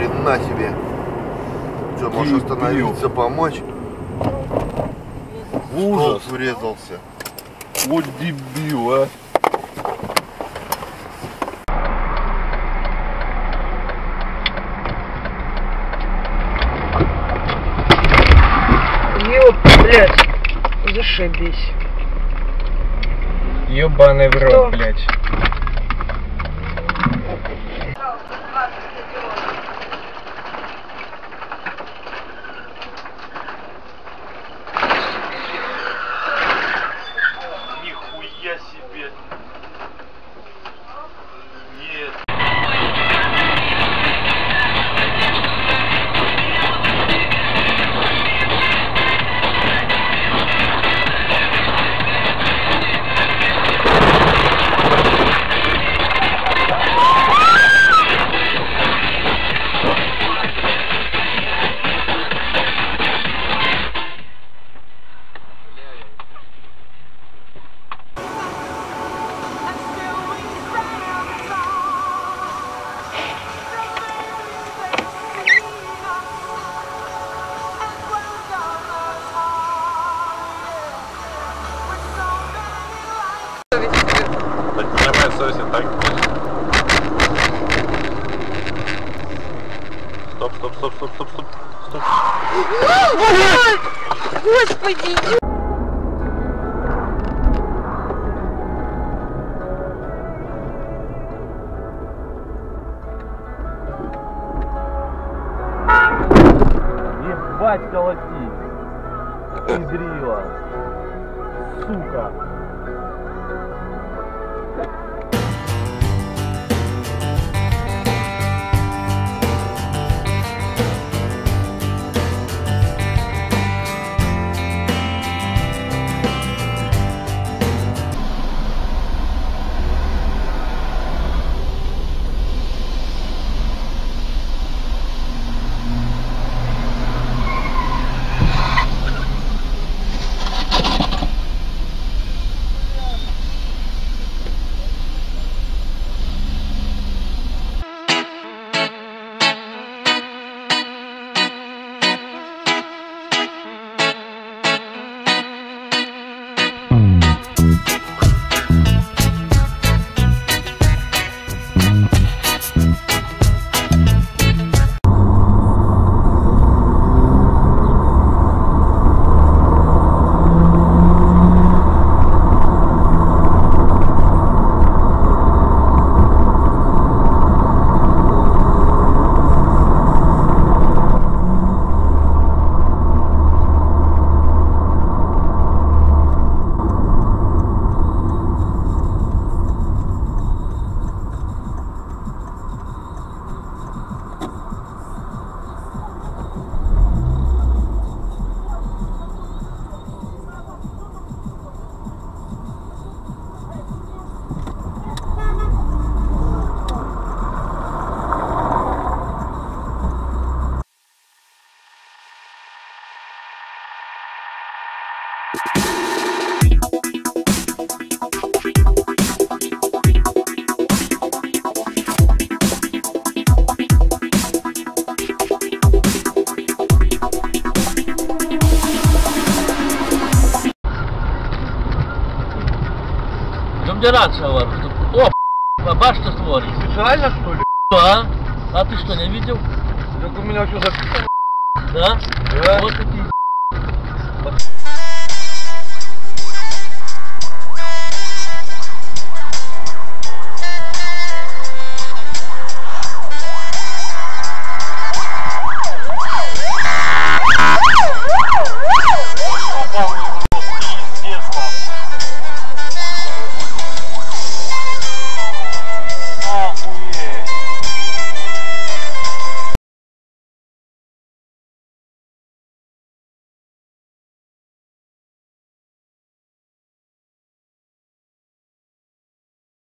хрена себе. Что, можешь остановиться, помочь? Ужас. Столб врезался. Вот дебил, а. Ёп, блядь. Зашибись. Ебаный в рот, блядь. Моя совесть, так. Стоп, стоп, стоп, стоп, стоп, стоп, стоп. Господи, Ебать колотить. Игрила. Сука. Конфедерация у вас. О, башня створит. Специально что ли? Да. А ты что, не видел? Так у меня что за... Да? Да. Вот такие.